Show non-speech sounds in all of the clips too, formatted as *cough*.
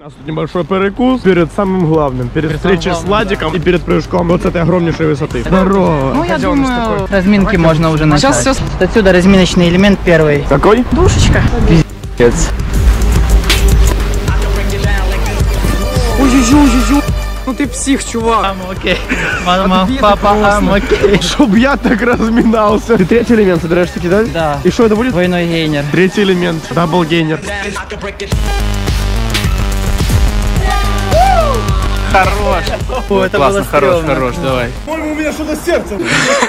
У нас тут небольшой перекус перед самым главным, перед, встречей с Владиком и перед прыжком вот с этой огромнейшей высоты. Здорово! Ну, я из думаю, разминки можно уже начать. Сейчас всё Отсюда разминочный элемент первый. Какой? Душечка. Ой-ой-ой-ой. Ну ты псих, чувак. I'm okay. Мама, папа, I'm okay. Чтоб я так разминался. Ты третий элемент собираешься кидать? Да. И что это будет? Двойной gainer. Третий элемент. Double gainer. Хорош. О, это Классно, было хорош, стрёмно. хорош, давай.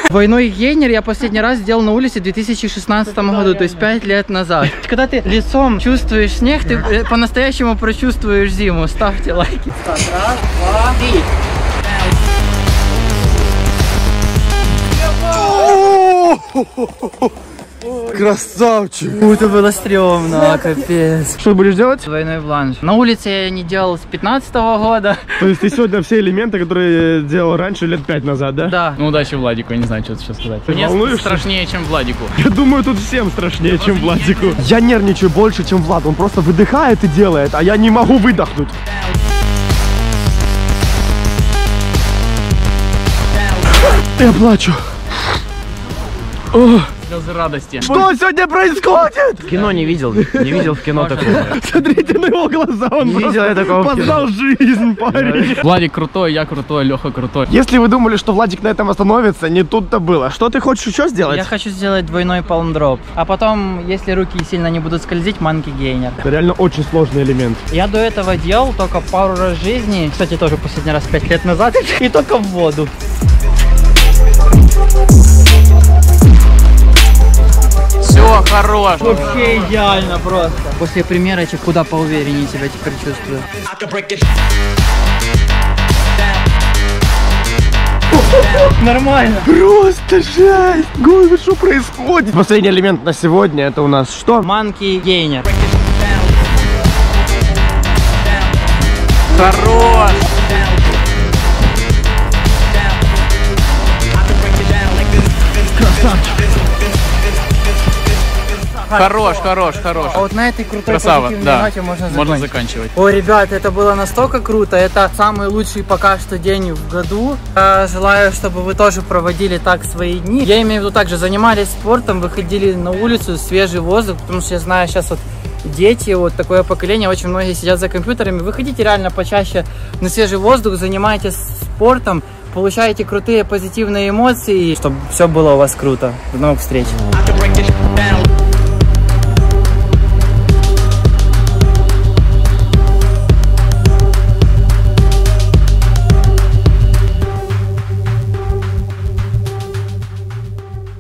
Двойной гейнер я последний раз сделал на улице в 2016 году, то есть 5 лет назад. Когда ты лицом чувствуешь снег, ты э, по-настоящему прочувствуешь зиму. Ставьте лайки. Раз, два, три. Красавчик! Фу, это было стрёмно, капец. Что ты будешь делать? Двойной бланш. На улице я не делал с 15 года. То есть ты сегодня все элементы, которые делал раньше, лет пять назад, да? Да. Ну, удачи Владику, я не знаю, что сейчас сказать. Мне волнуешься? страшнее, чем Владику. Я думаю, тут всем страшнее, чем Владику. Я нервничаю больше, чем Влад. Он просто выдыхает и делает, а я не могу выдохнуть. Я плачу. Слезы радости. Что сегодня происходит? Кино не видел, не видел в кино такого. Смотрите на его глаза, он Не видел я такого в кино. познал жизнь, парень. Владик крутой, я крутой, Леха крутой. Если вы думали, что Владик на этом остановится, не тут-то было. Что ты хочешь еще сделать? Я хочу сделать двойной палмдроп. А потом, если руки сильно не будут скользить, манки гейнер. Это реально очень сложный элемент. Я до этого делал только пару раз в жизни. Кстати, тоже последний раз 5 лет назад. *laughs* И только в воду. Хорош. Вообще идеально просто. После примерочек куда поувереннее себя теперь чувствую. Нормально. Просто жесть! Господи, что происходит? Последний элемент на сегодня, это у нас что? Манки гейнер. Хорош. Хорош, хорош, хорош. А вот на этой крутой Красава, позитивной да. ноте можно закончить. Можно заканчивать. Ой, ребят, это было настолько круто. Это самый лучший пока что день в году. Э, Желаю, чтобы вы тоже проводили так свои дни. Я имею в виду также занимались спортом, выходили на улицу, свежий воздух, потому что я знаю сейчас вот дети, вот такое поколение, очень многие сидят за компьютерами. Выходите реально почаще на свежий воздух, занимайтесь спортом, получаете крутые позитивные эмоции, чтобы все было у вас круто. До новых встреч.